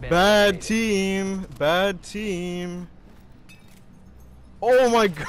Bad team. Bad team. Oh my god.